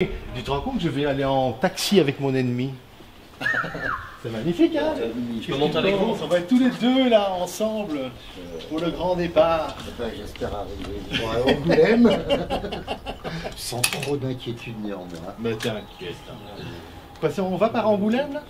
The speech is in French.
Tu te rends compte que je vais aller en taxi avec mon ennemi C'est magnifique, hein euh, On va être tous les deux là, ensemble, euh, pour le grand départ. J'espère arriver à Angoulême sans trop d'inquiétude néanmoins. Mais t'inquiète. Hein. Quoi, si on va par Angoulême là